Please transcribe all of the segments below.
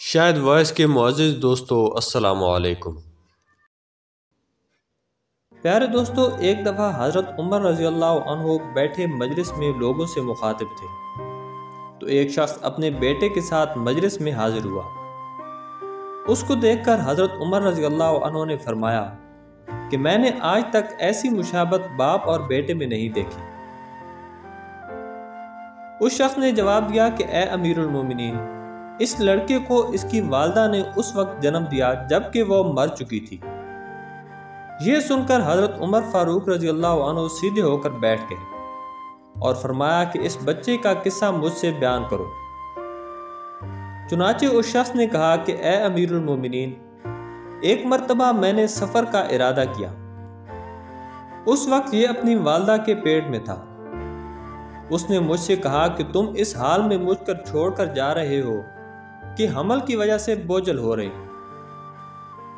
शायद वॉइस के मुआज़ दोस्तों अस्सलाम वालेकुम प्यारे दोस्तों, एक दफ़ा हज़रत उमर रज़ी अल्लाह बैठे मजलिस में लोगों से मुखातिब थे। तो एक शख्स अपने बेटे के साथ मजलिस में हाजिर हुआ। उसको देखकर हज़रत उमर रज़ी अल्लाह ने फरमाया कि मैंने आज तक ऐसी मुशाबत बाप और बेटे में नहीं देखी। उस शख्स ने जवाब दिया कि, ए मोमिनीन इस लड़के को इसकी वालदा ने उस वक्त जन्म दिया जबकि वह मर चुकी थी। यह सुनकर हज़रत उमर फारूक रज़ी अल्लाह सीधे होकर बैठ गए और फरमाया कि इस बच्चे का किस्सा मुझसे बयान करो। चुनाचे उस शख्स ने कहा कि, ए अमीरुल मोमिनीन, एक मरतबा मैंने सफ़र का इरादा किया। उस वक्त ये अपनी वालदा के पेट में था। उसने मुझसे कहा कि, तुम इस हाल में मुझकर छोड़कर जा रहे हो कि हमल की वजह से बोझल हो रही।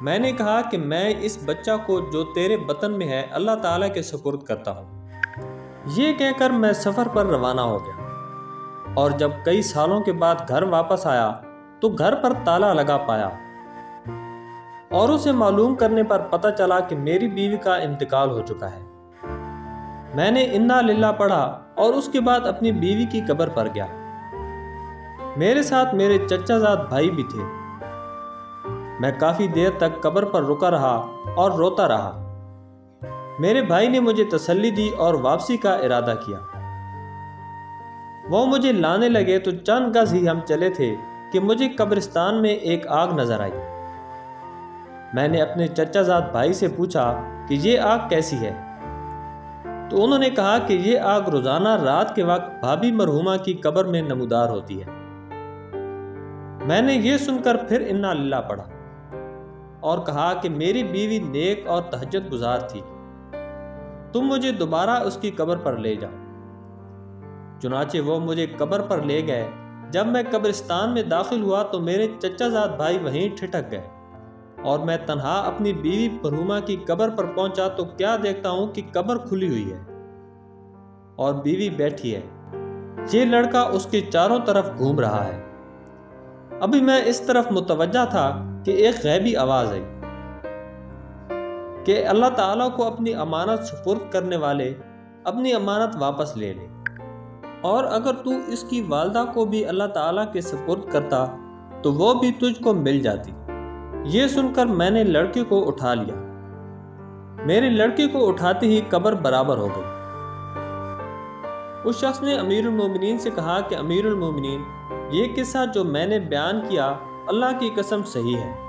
मैंने कहा कि मैं इस बच्चा को जो तेरे बतन में है, अल्लाह ताला के सपुर्द करता हूँ। ये कहकर मैं सफ़र पर रवाना हो गया। और जब कई सालों के बाद घर वापस आया तो घर पर ताला लगा पाया। और उसे मालूम करने पर पता चला कि मेरी बीवी का इंतकाल हो चुका है। मैंने इन्ना लिल्ला पढ़ा और उसके बाद अपनी बीवी की कब्र पर गया। मेरे साथ मेरे चचाजाद भाई भी थे। मैं काफ़ी देर तक कब्र पर रुका रहा और रोता रहा। मेरे भाई ने मुझे तसल्ली दी और वापसी का इरादा किया। वो मुझे लाने लगे तो चंद गज ही हम चले थे कि मुझे कब्रिस्तान में एक आग नज़र आई। मैंने अपने चचाजाद भाई से पूछा कि ये आग कैसी है? तो उन्होंने कहा कि ये आग रोज़ाना रात के वक्त भाभी मरहुमा की कब्र में नमूदार होती है। मैंने ये सुनकर फिर इन्ना लिल्ला पढ़ा और कहा कि मेरी बीवी नेक और तहजत गुजार थी। तुम मुझे दोबारा उसकी कब्र पर ले जाओ। चुनाचे वो मुझे कब्र पर ले गए। जब मैं कब्रिस्तान में दाखिल हुआ तो मेरे चचाजाद भाई वहीं ठिठक गए और मैं तनहा अपनी बीवी फरूमा की कब्र पर पहुँचा तो क्या देखता हूँ कि कब्र खुली हुई है और बीवी बैठी है। ये लड़का उसके चारों तरफ़ घूम रहा है। अभी मैं इस तरफ़ मुतवजा था कि एक गैबी आवाज़ आई, कि अल्लाह ताला को अपनी अमानत सुपुर्द करने वाले अपनी अमानत वापस ले ले। और अगर तू इसकी वालदा को भी अल्लाह ताला के सुपुर्द करता तो वो भी तुझको मिल जाती। ये सुनकर मैंने लड़के को उठा लिया। मेरे लड़के को उठाते ही कब्र बराबर हो गई। उस शख्स ने अमीरुल मोमिनीन से कहा कि, अमीरुल मोमिनीन ये किस्सा जो मैंने बयान किया अल्लाह की कसम सही है।